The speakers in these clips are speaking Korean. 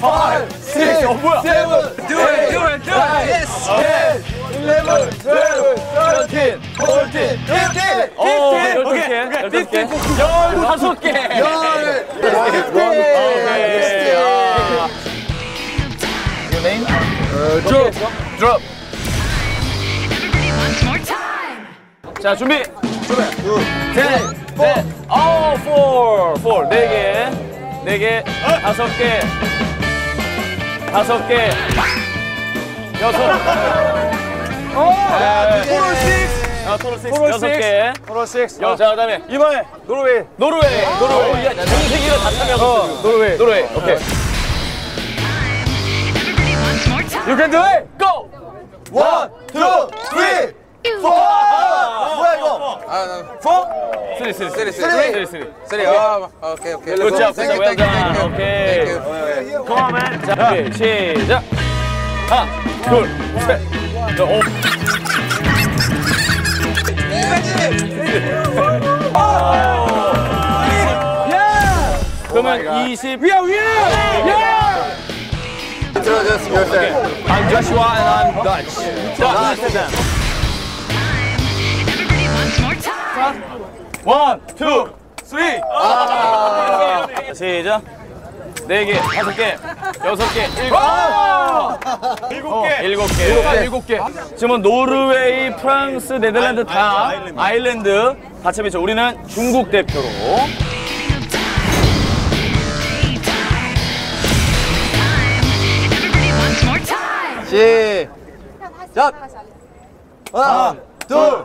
five, six, 어, 뭐야? seven, Do it, do it, do it. Yes. ten, eleven, twelve, thirteen, fourteen, fifteen. 어, 열두 개, 열두 개. 열다섯 개. 열. Your name? 드롭, 드롭. Everybody once more time. 자, 준비. 셋, 넷, 어, four, four. 네 개, 네 개, 다섯 개, 다섯 개, 여섯. total six. 아, total six. 여섯 개. total six. 여, 자, 그다음에 이번에 노르웨이. 노르웨이, 노르웨이. 야, 동생이를 다 참여하고. 노르웨이. 노르웨이. 오케이. You can do it. Go! One, two, three, four. Four? 쓰리, 쓰리, 쓰리. 쓰리, 쓰리. Sorry. Oh, okay, okay. Good job, Thank you, thank you, thank you. Okay. Thank you. Come on, man. 자, 준비, 시작. 하나, 둘, 셋. 자, 오. 그러면 20. 위에, 위에! So just yourself. I'm Joshua and I'm Dutch. 자, Dutch. one, two, three. 자, 시작. 네 개, 다섯 개, 여섯 개, 일곱. 일곱 개. 일곱 개. 일곱 개. 지금은 노르웨이, 프랑스, 네덜란드 다 아일랜드 같이 합쳐 우리는 중국 대표로. 시작. 하나, 둘,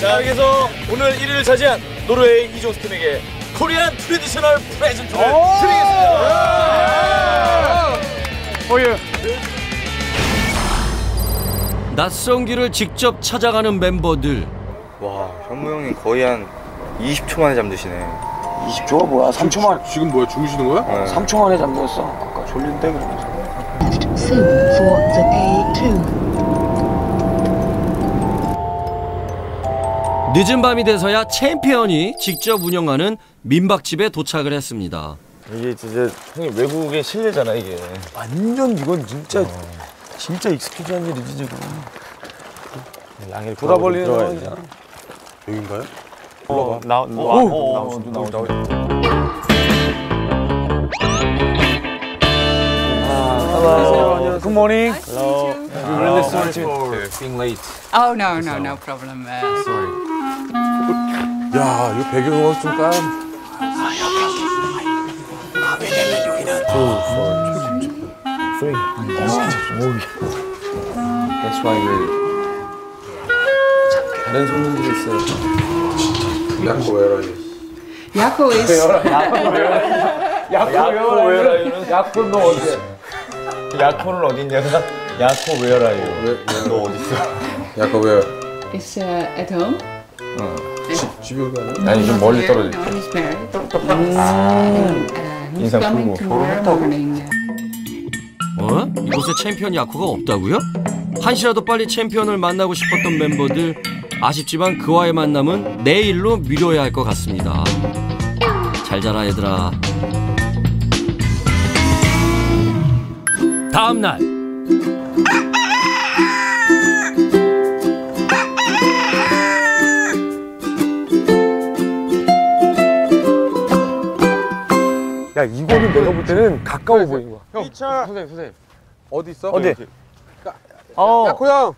자 여기서 오늘 1위를 차지한 노르웨이 이종스 팀에게 Korean traditional present를 드리겠습니다. For you. 낯선 길을 직접 찾아가는 멤버들 와, 현무 형님 거의 한 20초 만에 잠드시네. 20초가 뭐야? 3초 만에 지금 뭐야 주무시는 거야? 네. 3초 만에 잠들었어. 졸린데 그러면서. soon for the A2. 늦은 밤이 돼서야 챔피언이 직접 운영하는 민박집에 도착을 했습니다. 이게 진짜 형님 외국의 실례잖아 이게. 완전 이건 진짜 진짜 익숙하지 않은 일이지 지금. 양일 돌아버리는 들어가야지. 상황이잖아. 여긴가요? 어, 나, 오, 오, 오, 나오지. Hello. Good morning. Really sorry for being late. Oh no no no problem. Uh, 야, 이거 배경음악 좀 깔. That's why we 다른 손님들이 있어요. 약고 외라니. Jaco is 야코 웨어라이는 야코 너 어디? 야 코는 어딨냐가 야코 웨어라이요. 너 어딨어? 약고 외. is uh, at home. 집이 어디 아니야? 아니 좀 멀리 떨어져. No, he's married. He's 인상 풀고. morning. 어? 이곳에 챔피언 야쿠가 없다고요? 한시라도 빨리 챔피언을 만나고 싶었던 멤버들 아쉽지만 그와의 만남은 내일로 미뤄야 할 것 같습니다. 잘 자라 얘들아. 다음 날 야 이거는 내가 볼 때는 가까워 보이는 거야. 형, 선생님, 선생님. 어디 있어? 어디? 어. 약고 형.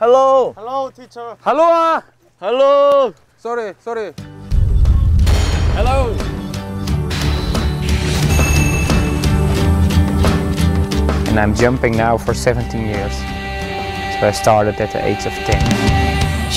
Hello. Hello, teacher. Hello. Hello. Sorry, sorry. and I'm jumping now for 17 years. So I started at the age of 10.